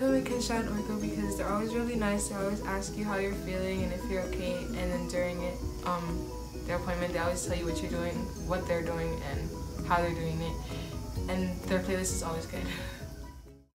recommend and Orko because they're always really nice. They always ask you how you're feeling and if you're okay. And then during it, um, their appointment, they always tell you what you're doing, what they're doing, and how they're doing it. And their playlist is always good.